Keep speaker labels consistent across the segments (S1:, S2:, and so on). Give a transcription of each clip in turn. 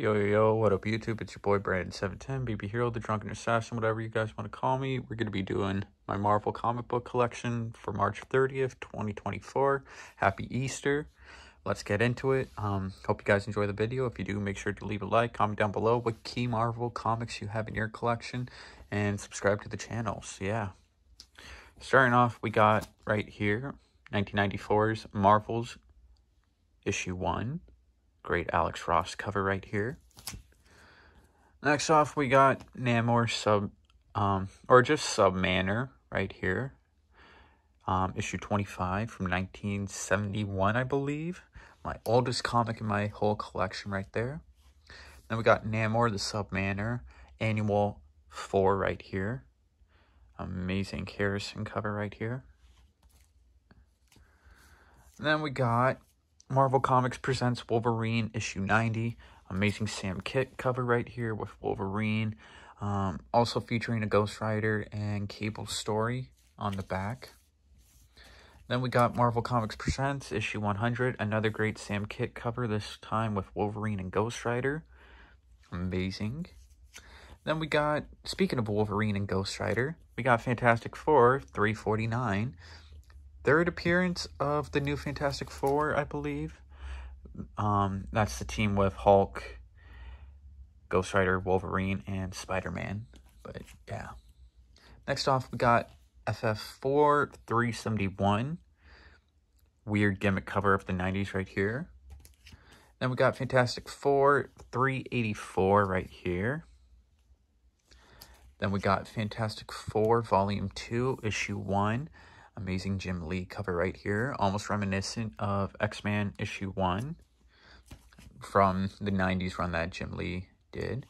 S1: Yo, yo, yo, what up, YouTube? It's your boy Brandon710, BB Hero, the Drunken Assassin, whatever you guys want to call me. We're going to be doing my Marvel comic book collection for March 30th, 2024. Happy Easter. Let's get into it. Um, hope you guys enjoy the video. If you do, make sure to leave a like, comment down below what key Marvel comics you have in your collection, and subscribe to the channel. So, yeah. Starting off, we got right here 1994's Marvels issue 1 Great Alex Ross cover right here. Next off, we got Namor sub, um, or just Sub-Mariner right here. Um, issue 25 from 1971, I believe. My oldest comic in my whole collection right there. Then we got Namor the Sub-Mariner annual 4 right here. Amazing Harrison cover right here. And then we got Marvel Comics presents Wolverine issue 90. Amazing Sam Kieth cover right here with Wolverine. Um, also featuring a Ghost Rider and Cable story on the back. Then we got Marvel Comics Presents issue 100. Another great Sam Kieth cover, this time with Wolverine and Ghost Rider. Amazing. Then we got, speaking of Wolverine and Ghost Rider, we got Fantastic Four 349 third appearance of the new Fantastic Four, I believe. Um, that's the team with Hulk, Ghost Rider, Wolverine, and Spider-Man. But yeah. Next off, we got FF4 371. Weird gimmick cover of the 90s right here. Then we got Fantastic Four 384 right here. Then we got Fantastic Four Volume 2, Issue 1. Amazing Jim Lee cover right here. Almost reminiscent of X-Men issue 1 from the 90s run that Jim Lee did.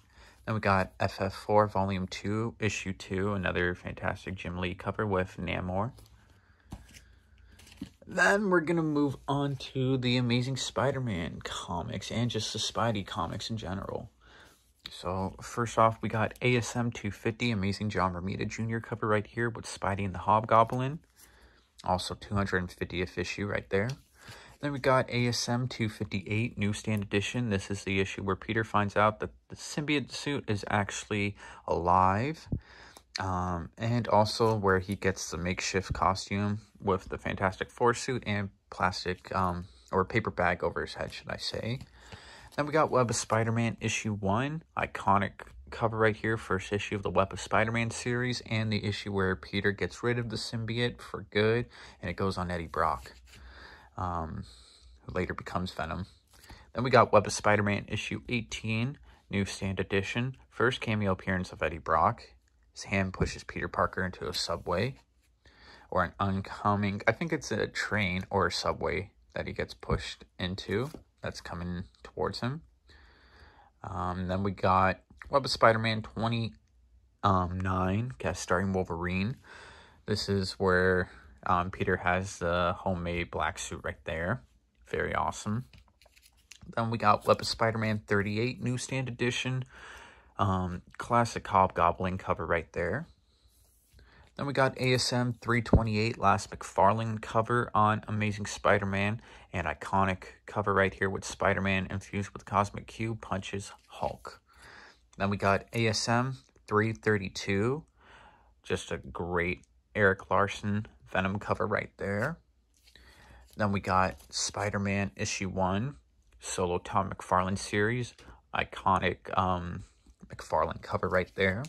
S1: Then we got FF4 Volume 2, Issue 2, another fantastic Jim Lee cover with Namor. Then we're going to move on to the Amazing Spider-Man comics and just the Spidey comics in general. So first off, we got ASM 250, Amazing John Romita Jr. cover right here with Spidey and the Hobgoblin. Also 250th issue right there. Then we got ASM 258 Newsstand Edition. This is the issue where Peter finds out that the symbiote suit is actually alive. Um, and also where he gets the makeshift costume with the Fantastic Four suit and plastic um, or paper bag over his head, should I say. Then we got Web of Spider-Man issue 1, iconic cover right here, first issue of the Web of Spider-Man series, and the issue where Peter gets rid of the symbiote for good, and it goes on Eddie Brock, um, who later becomes Venom. Then we got Web of Spider-Man issue 18, newsstand edition, first cameo appearance of Eddie Brock. His hand pushes Peter Parker into a subway, or an oncoming, I think it's a train or a subway that he gets pushed into that's coming towards him. Um, then we got Web of Spider-Man 29, um, guest starring Wolverine. This is where um, Peter has the homemade black suit right there. Very awesome. Then we got Web of Spider-Man 38 newsstand edition. Um, classic Hobgoblin cover right there. Then we got ASM 328 Last McFarlane cover on Amazing Spider-Man. And iconic cover right here with Spider-Man infused with Cosmic Cube punches Hulk. Then we got ASM 332. Just a great Erik Larsen Venom cover right there. Then we got Spider-Man issue 1, solo Todd McFarlane series. Iconic um, McFarlane cover right there.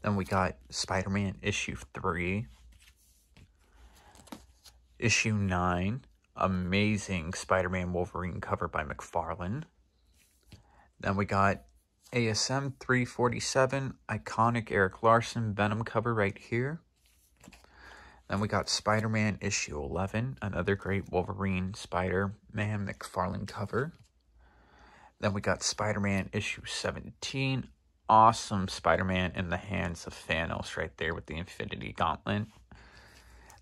S1: Then we got Spider-Man issue 3. Issue 9. Amazing Spider-Man Wolverine cover by McFarlane. Then we got ASM 347, iconic Erik Larsen Venom cover right here. Then we got Spider-Man issue 11, another great Wolverine Spider-Man McFarlane cover. Then we got Spider-Man issue 17, awesome Spider-Man in the hands of Thanos right there with the Infinity Gauntlet.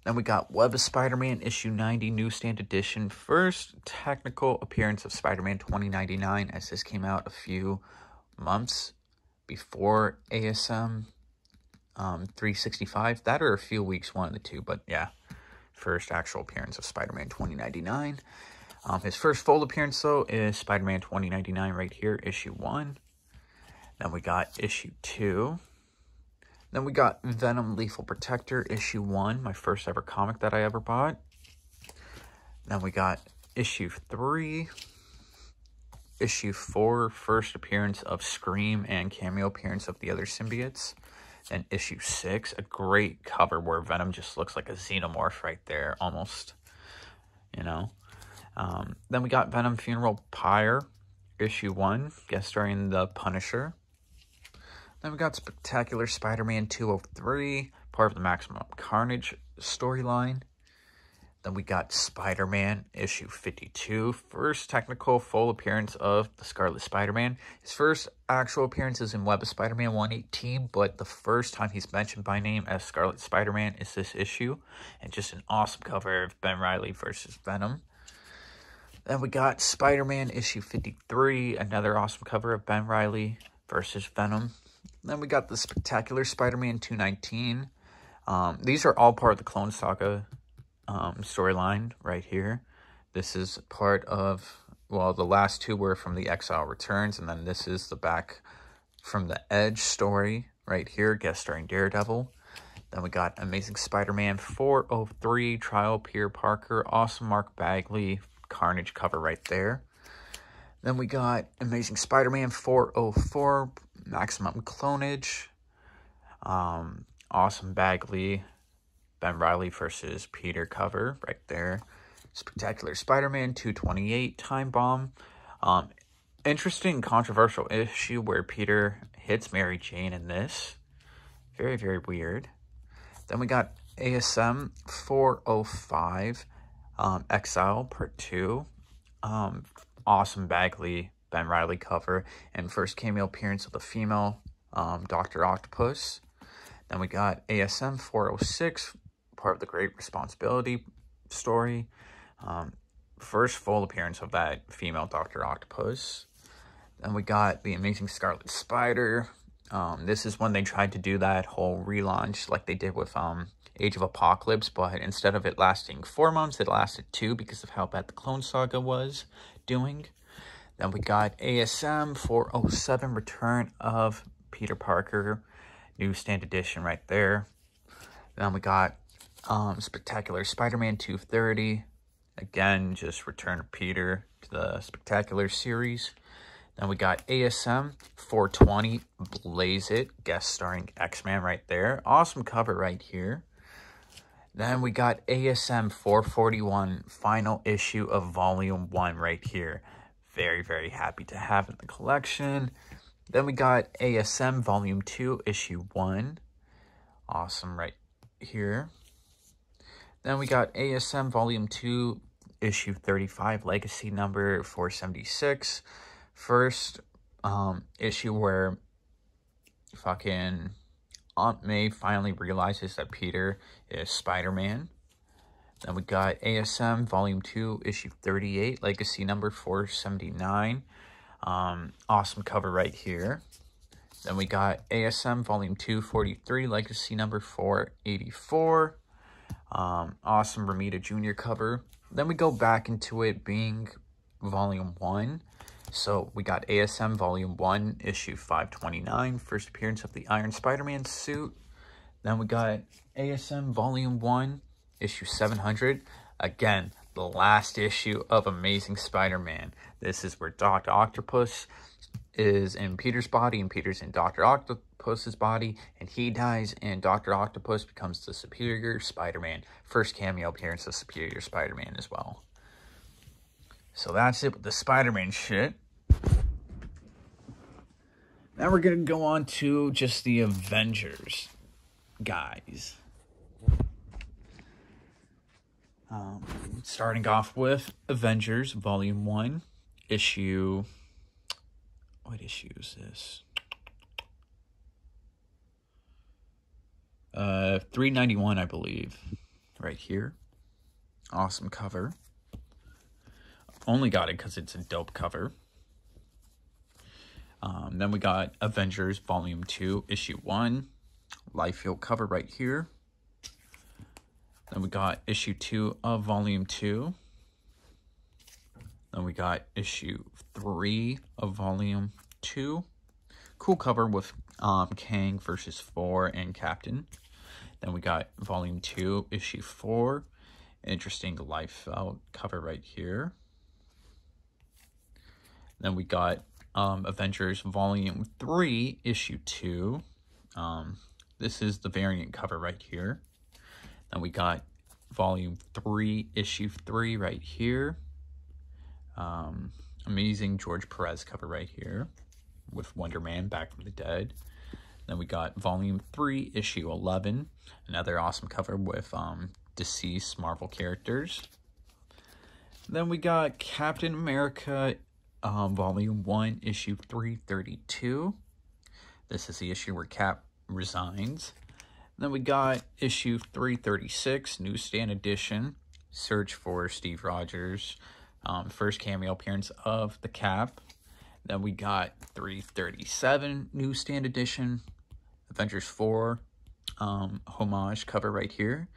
S1: Then we got Web of Spider-Man issue 90 newsstand edition. First technical appearance of Spider-Man 2099 as this came out a few months before ASM um, 365. That or a few weeks, one of the two. But yeah, first actual appearance of Spider-Man 2099. Um, his first full appearance, though, is Spider-Man 2099 right here, issue 1. Then we got issue 2. Then we got Venom Lethal Protector, issue 1, my first ever comic that I ever bought. Then we got issue 3. Issue four, first appearance of Scream and cameo appearance of the other symbiotes. And issue 6, a great cover where Venom just looks like a xenomorph right there, almost. You know? Um, then we got Venom Funeral Pyre, issue 1, guest starring The Punisher. Then we got Spectacular Spider-Man 203, part of the Maximum Carnage storyline. Then we got Spider-Man issue 52, first technical full appearance of the Scarlet Spider-Man. His first actual appearance is in Web of Spider-Man 118, but the first time he's mentioned by name as Scarlet Spider-Man is this issue. And just an awesome cover of Ben Reilly versus Venom. Then we got Spider-Man issue 53, another awesome cover of Ben Reilly versus Venom. Then we got the Spectacular Spider-Man 219. Um, these are all part of the Clone Saga um, storyline right here. This is part of, well, the last two were from the Exile Returns, and then this is the back from the Edge story right here, guest starring Daredevil. Then we got Amazing Spider-Man 403, Trial Peter Parker, Awesome Mark Bagley, Carnage cover right there. Then we got Amazing Spider-Man 404, Maximum Clonage, um, Awesome Bagley, Ben Reilly versus Peter cover right there. Spectacular Spider-Man 228, Time Bomb. Um, interesting controversial issue where Peter hits Mary Jane in this. Very, very weird. Then we got ASM 405, um, Exile Part 2. Um, awesome Bagley, Ben Reilly cover, and first cameo appearance of the female um, Dr. Octopus. Then we got ASM 406, part of the Great Responsibility story. Um, first full appearance of that female Dr. Octopus. Then we got The Amazing Scarlet Spider. Um, this is when they tried to do that whole relaunch like they did with um, Age of Apocalypse, but instead of it lasting four months, it lasted two because of how bad the Clone Saga was doing. Then we got ASM 407 Return of Peter Parker, new stand edition right there. Then we got um, Spectacular Spider-Man 230, again, just Return of Peter to the Spectacular series. Then we got ASM 420, Blaze It, guest starring X-Man right there. Awesome cover right here. Then we got ASM 441, final issue of Volume 1 right here. Very, very happy to have in the collection. Then we got ASM Volume 2, Issue 1. Awesome right here. Then we got ASM Volume 2, Issue 35, Legacy number 476. First um, issue where fucking Aunt May finally realizes that Peter is Spider-Man. Then we got ASM Volume 2, Issue 38, Legacy number 479. Um, awesome cover right here. Then we got ASM Volume 2, 43, Legacy number 484. Um, awesome Romita Jr. cover. Then we go back into it being Volume 1. So we got ASM Volume 1, Issue 529, first appearance of the Iron Spider-Man suit. Then we got ASM Volume 1, Issue 700. Again, the last issue of Amazing Spider-Man. This is where Dr. Octopus is in Peter's body and Peter's in Dr. Octopus's body and he dies and Dr. Octopus becomes the Superior Spider-Man. First cameo appearance of Superior Spider-Man as well. So that's it with the Spider-Man shit. Now we're going to go on to just the Avengers, guys. Um, starting off with Avengers Volume 1, issue... What issue is this? Uh, 391, I believe. Right here. Awesome cover. Only got it because it's a dope cover. Um, then we got Avengers Volume 2, Issue 1. Liefeld cover right here. Then we got Issue 2 of Volume 2. Then we got issue 3 of volume 2. Cool cover with um, Kang versus Thor and Captain. Then we got volume 2, issue 4. Interesting Liefeld cover right here. Then we got um, Avengers Volume 3, Issue 2. Um, this is the variant cover right here. Then we got Volume 3, Issue 3 right here. Um, amazing George Perez cover right here with Wonder Man back from the dead. Then we got Volume 3, Issue 11. Another awesome cover with um, deceased Marvel characters. Then we got Captain America um, Volume 1, Issue 332. This is the issue where Cap resigns. Then we got issue 336, newsstand edition, Search for Steve Rogers, um, first cameo appearance of the Cap. Then we got 337, newsstand edition, Avengers 4, um, homage cover right here.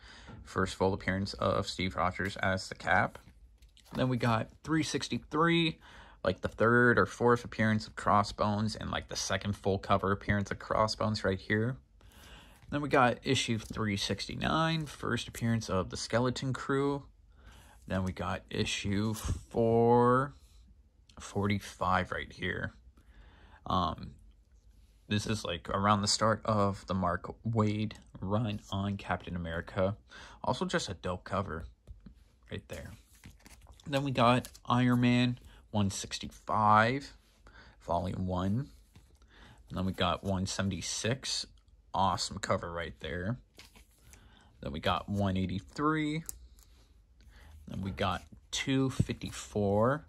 S1: First full appearance of Steve Rogers as the Cap. Then we got 363, like the third or fourth appearance of Crossbones and like the second full cover appearance of Crossbones right here. Then we got issue 369, first appearance of the Skeleton Crew. Then we got issue 445 right here. Um, this is like around the start of the Mark Waid run on Captain America. Also just a dope cover right there. Then we got Iron Man 165, volume 1. And then we got 176, awesome cover right there. Then we got 183. Then we got 254,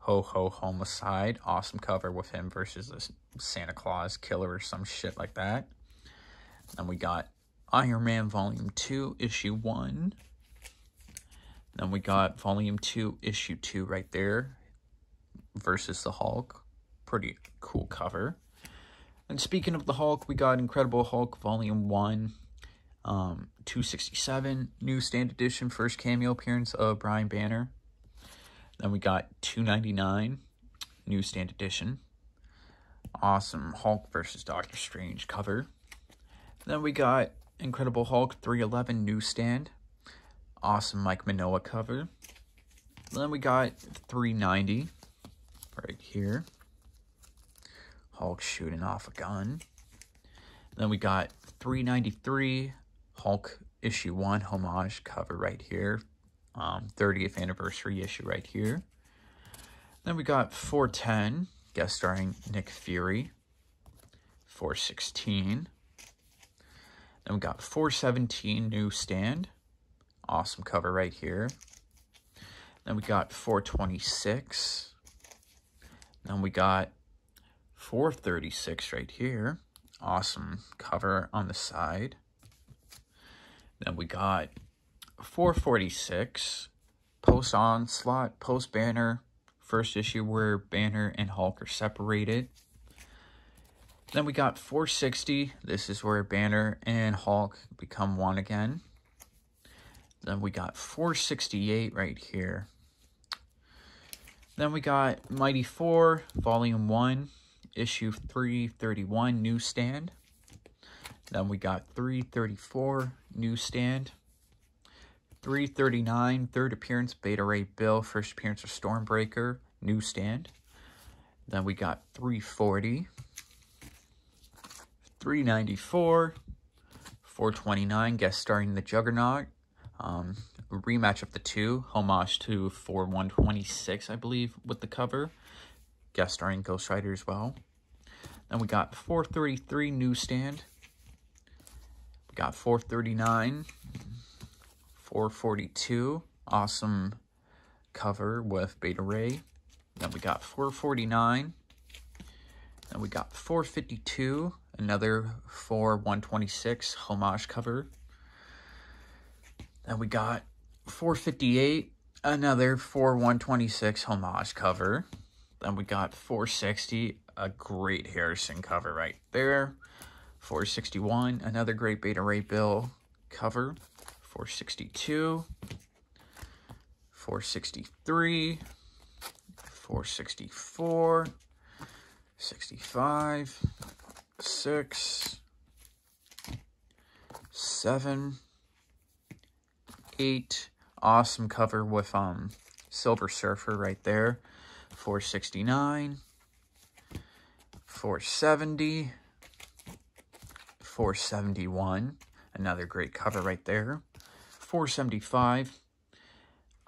S1: Ho Ho Homicide, awesome cover with him versus the Santa Claus killer or some shit like that. Then we got Iron Man Volume 2, Issue 1. Then we got Volume 2, Issue 2 right there versus the Hulk. Pretty cool cover. And speaking of the Hulk, we got Incredible Hulk Volume 1, um, 267, new stand edition, first cameo appearance of Brian Banner. Then we got 299, newsstand edition. Awesome Hulk versus Doctor Strange cover. Then we got Incredible Hulk 311 newsstand. Awesome Mike Mignola cover. Then we got 390 right here. Hulk shooting off a gun. Then we got 393 Hulk issue 1 homage cover right here. Um, 30th anniversary issue right here. Then we got 410 guest starring Nick Fury. 416. Then we got 417 newsstand. Awesome cover right here. Then we got 426. Then we got 436 right here. Awesome cover on the side. Then we got 446, post onslaught, post banner, first issue where Banner and Hulk are separated. Then we got 460. This is where Banner and Hulk become one again. Then we got 468 right here. Then we got Mighty Thor, Volume 1, Issue 331, Newsstand. Then we got 334, Newsstand. 339, third appearance, Beta Ray Bill, first appearance of Stormbreaker, Newsstand. Then we got 340, 394, 429, guest starring the Juggernaut. Um, rematch of the two, homage to Thor 126, I believe, with the cover. Guest starring Ghost Rider as well. Then we got 433 newsstand. We got 439, 442, awesome cover with Beta Ray. Then we got 449. Then we got 452, another Thor 126 homage cover. Then we got 458, another Thor 126 homage cover. Then we got 460, a great Harrison cover right there. 461, another great Beta Ray Bill cover. 462, 463, 464, 65, 6, 7, 8. Awesome cover with um Silver Surfer right there. 469, 470, 471. Another great cover right there. 475.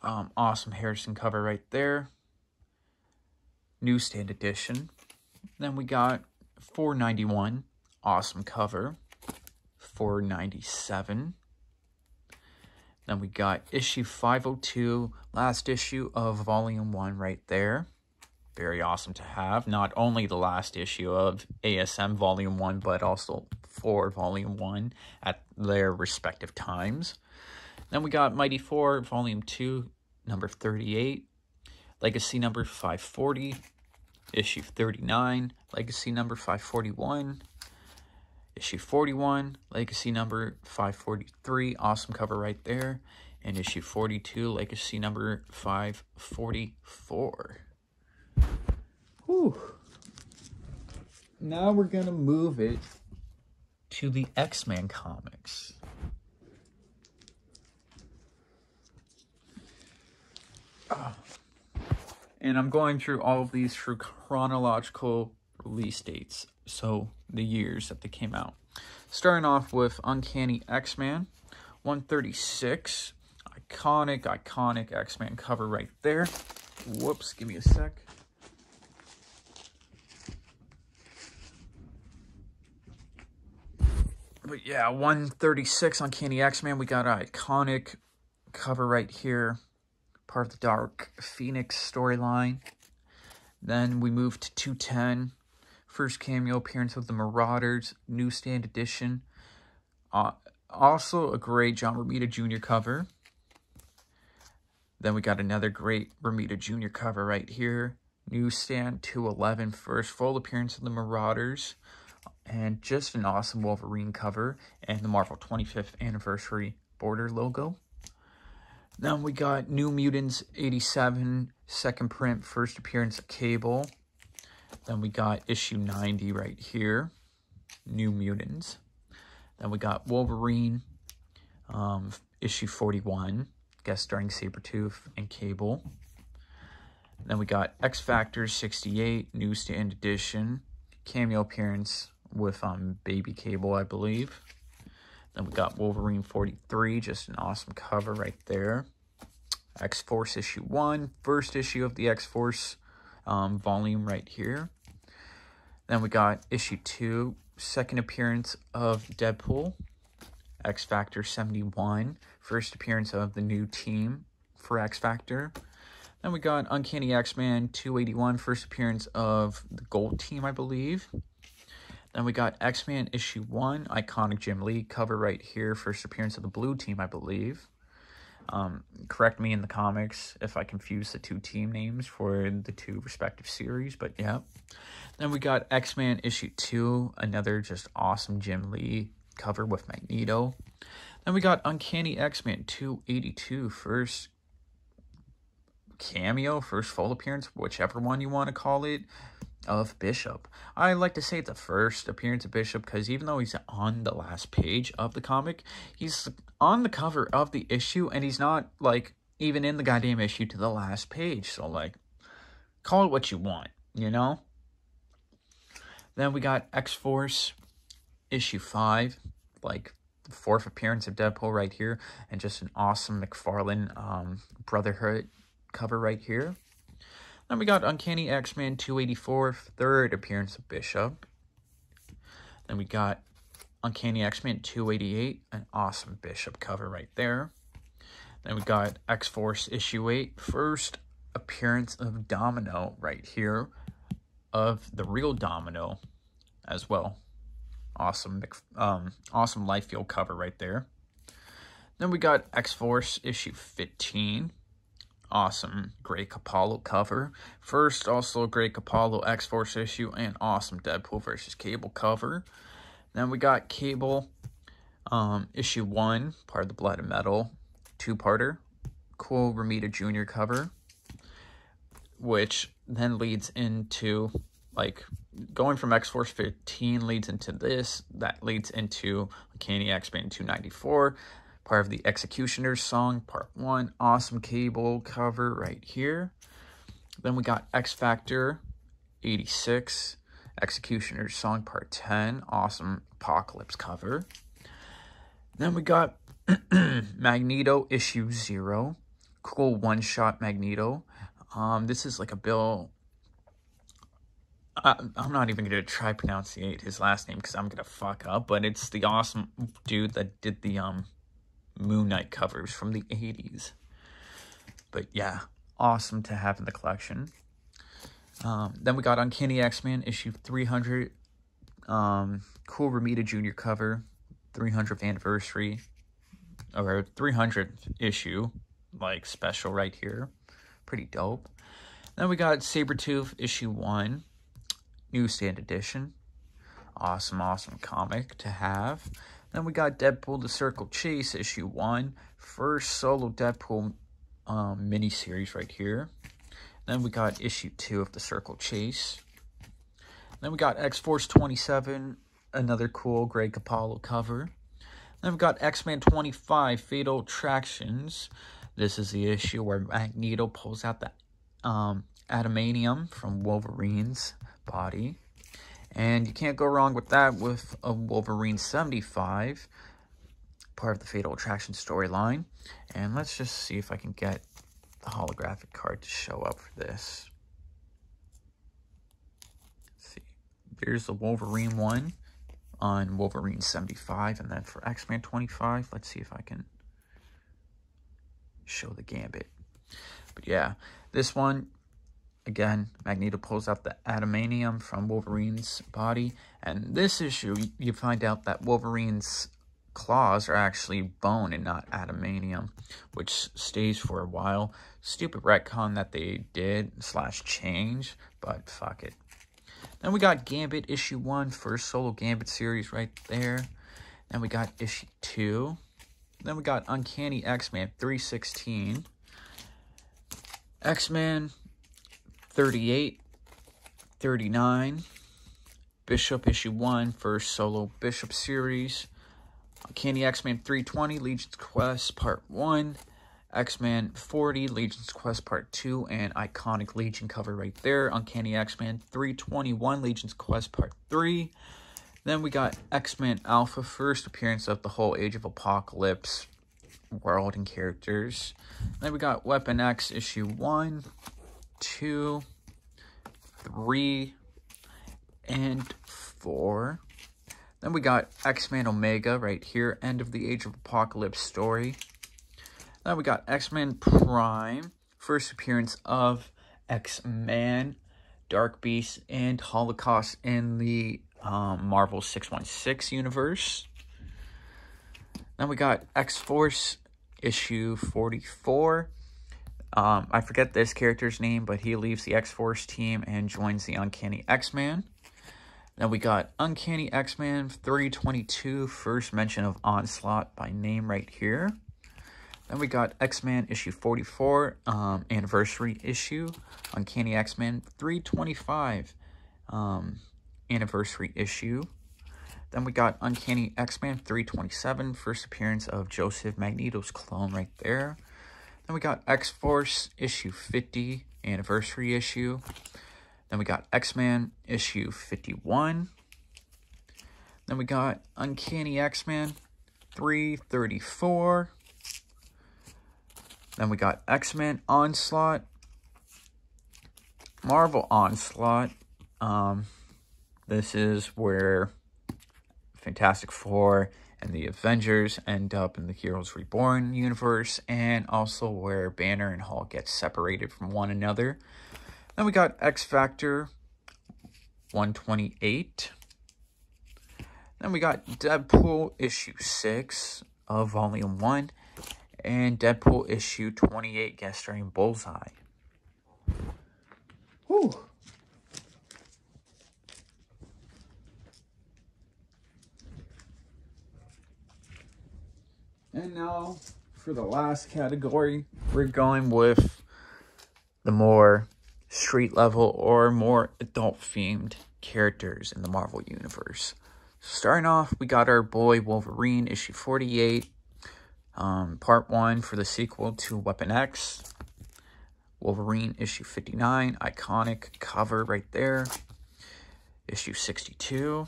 S1: Um, awesome Harrison cover right there. Newsstand edition. Then we got 491. Awesome cover. 497. Then we got issue 502, last issue of volume 1 right there. Very awesome to have. Not only the last issue of ASM volume 1, but also for volume 1 at their respective times. Then we got Mighty Thor, volume 2, number 38. Legacy number 540, issue 39, legacy number 541, issue 41, legacy number 543, awesome cover right there, and issue 42, legacy number 544. Whew. Now we're going to move it to the X-Men comics. And I'm going through all of these through chronological release dates, so the years that they came out. Starting off with Uncanny X-Man, 136. Iconic, iconic X-Man cover right there. Whoops, give me a sec. But yeah, 136 Uncanny X-Man. We got an iconic cover right here part of the Dark Phoenix storyline. Then we moved to 210, first cameo appearance of the Marauders, newsstand edition. Uh, also a great John Romita Jr. cover. Then we got another great Romita Jr. cover right here. Newsstand 211, first full appearance of the Marauders. And just an awesome Wolverine cover. And the Marvel 25th Anniversary border logo. Then we got New Mutants 87, second print, first appearance of Cable. Then we got issue 90 right here, New Mutants. Then we got Wolverine, um, issue 41, guest starring Sabretooth and Cable. Then we got X Factor 68, newsstand edition, cameo appearance with um, Baby Cable, I believe. Then we got Wolverine 43, just an awesome cover right there. X-Force issue 1, first issue of the X-Force um, volume right here. Then we got issue 2, second appearance of Deadpool. X Factor 71, first appearance of the new team for X Factor. Then we got Uncanny X-Men 281, first appearance of the Gold Team, I believe. Then we got X-Men issue 1, iconic Jim Lee cover right here, first appearance of the Blue Team, I believe. Um, correct me in the comics if I confuse the two team names for the two respective series, but yeah. Then we got X-Men issue 2, another just awesome Jim Lee cover with Magneto. Then we got Uncanny X-Men 282, first cameo, first full appearance, whichever one you want to call it of Bishop. I like to say the first appearance of Bishop because even though he's on the last page of the comic, he's on the cover of the issue and he's not like even in the goddamn issue to the last page. So like, call it what you want, you know? Then we got X-Force issue 5, like the fourth appearance of Deadpool right here, and just an awesome McFarlane um, Brotherhood cover right here. Then we got Uncanny X-Men 284, third appearance of Bishop. Then we got Uncanny X-Men 288, an awesome Bishop cover right there. Then we got X-Force issue 8, first appearance of Domino right here, of the real Domino as well. Awesome, um, awesome Liefeld cover right there. Then we got X-Force issue 15, awesome Greg Capullo cover. First, also a Greg Capullo X-Force issue and awesome Deadpool versus Cable cover. Then we got Cable um, issue 1, part of the Blood and Metal two-parter. Cool Romita Jr. cover. which then leads into like going from X Force 15 leads into this. That leads into Uncanny X Men 294, part of the Executioner's song, part one. Awesome cable cover right here. Then we got X Factor 86, Executioner's song, part 10. Awesome apocalypse cover. Then we got Magneto issue zero. Cool one shot Magneto. Um, this is like a Bill I, am not even going to try to pronunciate his last name because I'm going to fuck up, but it's the awesome dude that did the um Moon Knight covers from the 80s. But yeah, awesome to have in the collection. Um, then we got Uncanny X-Men issue 300. Um, cool Romita Jr. cover, 300th anniversary, or 300th issue, like special right here. Pretty dope. Then we got Sabretooth issue 1 newsstand edition. Awesome, awesome comic to have. Then we got Deadpool The Circle Chase, issue 1. First solo Deadpool um, miniseries right here. Then we got issue 2 of The Circle Chase. Then we got X-Force 27, another cool Greg Capullo cover. Then we've got X-Men 25, Fatal Attractions. This is the issue where Magneto pulls out the um, adamantium from Wolverine's body. And you can't go wrong with that with a Wolverine 75, part of the Fatal Attraction storyline. And let's just see if I can get the holographic card to show up for this. See, there's the Wolverine one on Wolverine 75, and then for X-Men 25, let's see if I can show the Gambit. But yeah, this one, Again, Magneto pulls out the adamantium from Wolverine's body. And this issue, you find out that Wolverine's claws are actually bone and not adamantium, which stays for a while. Stupid retcon that they did slash change, but fuck it. Then we got Gambit issue 1, first solo Gambit series right there. Then we got issue 2. Then we got Uncanny X-Men 316. X-Men 38, 39, Bishop issue 1, first solo Bishop series, Candy X-Men 320, Legion's Quest part 1, X-Men 40, Legion's Quest part 2, and iconic Legion cover right there, Uncanny X-Men 321, Legion's Quest part 3. Then we got X-Men Alpha, first appearance of the whole Age of Apocalypse world and characters. Then we got Weapon X issue 1, two, three, and four. Then we got X-Men Omega right here, end of the Age of Apocalypse story. Then we got X-Men Prime, first appearance of X-Man, Dark Beast, and Holocaust in the um, Marvel 616 universe. Then we got X-Force issue 44. Um, I forget this character's name, but he leaves the X-Force team and joins the Uncanny X-Man. Then we got Uncanny X-Man 322, first mention of Onslaught by name right here. Then we got X-Man issue 44, um, anniversary issue. Uncanny X-Man 325, um, anniversary issue. Then we got Uncanny X-Man 327, first appearance of Joseph Magneto's clone right there. Then we got X-Force issue 50, anniversary issue. Then we got X-Men issue 51. Then we got Uncanny X-Men 334. Then we got X-Men Onslaught. Marvel Onslaught. Um, this is where Fantastic Four and the Avengers end up in the Heroes Reborn universe, and also where Banner and Hulk get separated from one another. Then we got X Factor 128. Then we got Deadpool issue 6 of volume 1, and Deadpool issue 28 guest starring Bullseye. Whew. And now for the last category, we're going with the more street level or more adult themed characters in the Marvel Universe. Starting off, we got our boy Wolverine, issue 48, um, part 1 for the sequel to Weapon X. Wolverine, issue 59, iconic cover right there. Issue 62,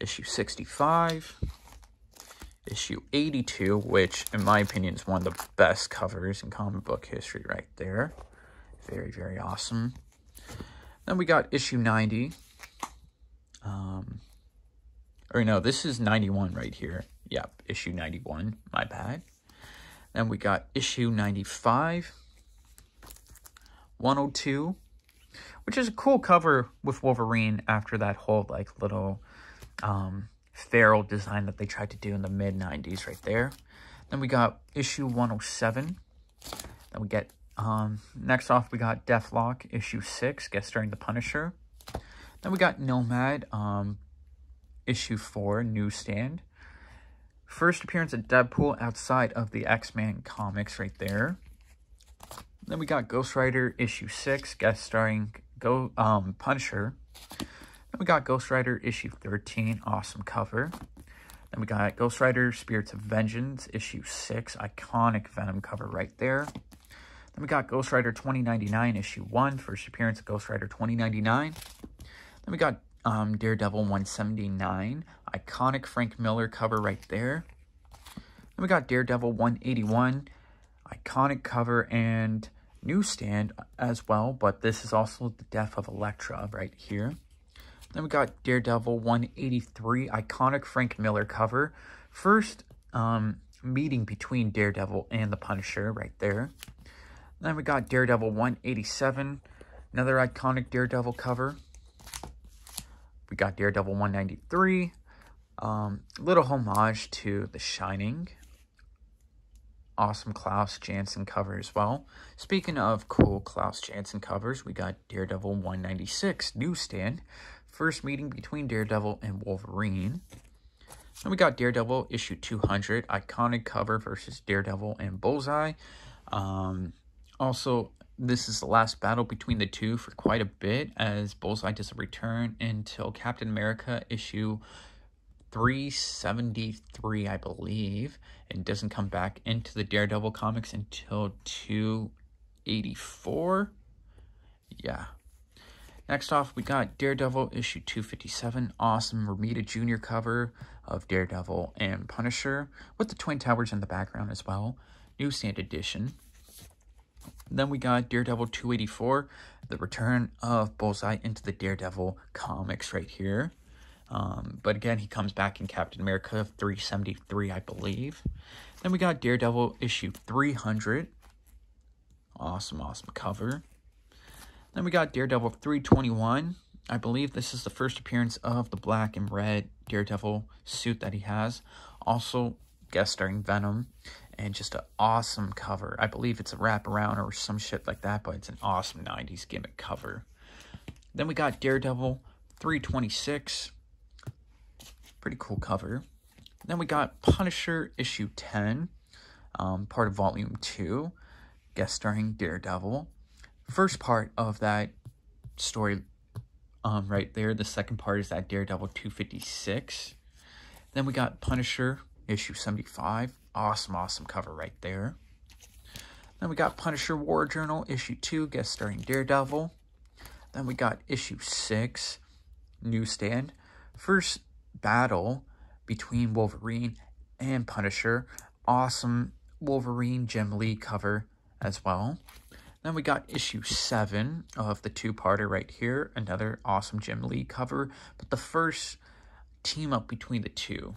S1: issue 65, issue 82, which, in my opinion, is one of the best covers in comic book history right there. Very, very awesome. Then we got issue 90. Um, or no, this is 91 right here. Yep, issue 91. My bad. Then we got issue 95. 102, which is a cool cover with Wolverine after that whole like little um, feral design that they tried to do in the mid 90s right there. Then we got issue 107. Then we get um, next off, we got Deathlok, issue 6, guest starring The Punisher. Then we got Nomad, um, issue 4, newsstand. First appearance of Deadpool outside of the X-Men comics right there. Then we got Ghost Rider, issue 6, guest starring Go um, Punisher. Then we got Ghost Rider, issue 13, awesome cover. Then we got Ghost Rider, Spirits of Vengeance, issue 6, iconic Venom cover right there. Then we got Ghost Rider 2099, issue 1, first appearance of Ghost Rider 2099. Then we got um, Daredevil 179, iconic Frank Miller cover right there. Then we got Daredevil 181, iconic cover and newsstand as well, but this is also the death of Elektra right here. Then we got Daredevil 183, iconic Frank Miller cover. First um, meeting between Daredevil and the Punisher right there. Then we got Daredevil 187, another iconic Daredevil cover. We got Daredevil 193, um, little homage to The Shining. Awesome Klaus Janson cover as well. Speaking of cool Klaus Janson covers, we got Daredevil 196, newsstand. First meeting between Daredevil and Wolverine. Then we got Daredevil issue 200, iconic cover versus Daredevil and Bullseye. Um, also, this is the last battle between the two for quite a bit as Bullseye doesn't return until Captain America issue 373, I believe, and doesn't come back into the Daredevil comics until 284. Yeah. Next off, we got Daredevil issue 257. Awesome Romita Jr. cover of Daredevil and Punisher with the Twin Towers in the background as well. Newsstand edition. Then we got Daredevil 284, the return of Bullseye into the Daredevil comics right here. Um, but again, he comes back in Captain America 373, I believe. Then we got Daredevil issue 300. Awesome, awesome cover. Then we got Daredevil 321. I believe this is the first appearance of the black and red Daredevil suit that he has. Also, guest starring Venom and just an awesome cover. I believe it's a wraparound or some shit like that, but it's an awesome 90s gimmick cover. Then we got Daredevil 326. Pretty cool cover. Then we got Punisher issue 10, um, part of volume 2, guest starring Daredevil. First part of that story um, right there. The second part is that Daredevil 256. Then we got Punisher issue 75. Awesome, awesome cover right there. Then we got Punisher War Journal, issue 2, guest starring Daredevil. Then we got issue 6, newsstand. First battle between Wolverine and Punisher. Awesome Wolverine Jim Lee cover as well. Then we got issue 7 of the two-parter right here. Another awesome Jim Lee cover. But the first team up between the two.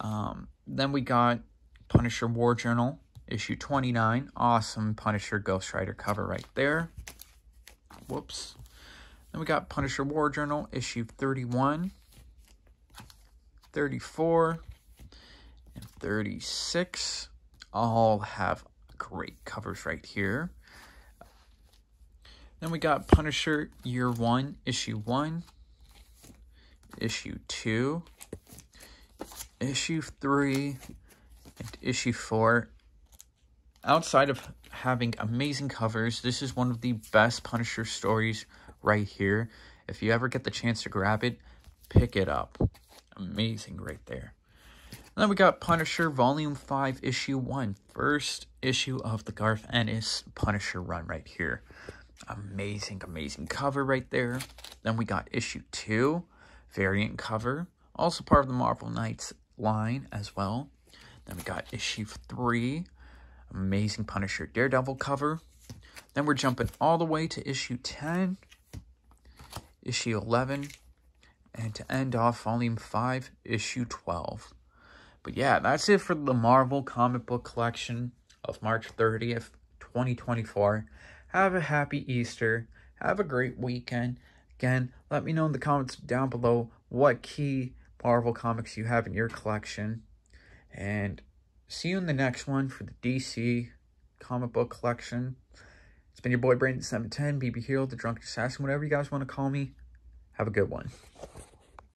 S1: Um, then we got Punisher War Journal, issue 29. Awesome Punisher Ghost Rider cover right there. Whoops. Then we got Punisher War Journal, issue 31, 34, and 36. All have great covers right here. Then we got Punisher Year 1, Issue 1, Issue 2, issue 3 and issue 4 outside of having amazing covers, this is one of the best Punisher stories right here. If you ever get the chance to grab it, pick it up. Amazing right there. And then we got Punisher Volume 5, Issue 1. First issue of the Garth Ennis Punisher run right here. Amazing, amazing cover right there. Then we got Issue 2, variant cover. Also part of the Marvel Knights line as well. Then we got Issue 3, amazing Punisher Daredevil cover. Then we're jumping all the way to Issue 10, Issue 11, and to end off Volume 5, Issue 12. But yeah, that's it for the Marvel comic book collection of March 30th, 2024. Have a happy Easter. Have a great weekend. Again, let me know in the comments down below what key Marvel comics you have in your collection. And see you in the next one for the DC comic book collection. It's been your boy Brandon710, BB Hero, the Drunk Assassin, whatever you guys want to call me. Have a good one.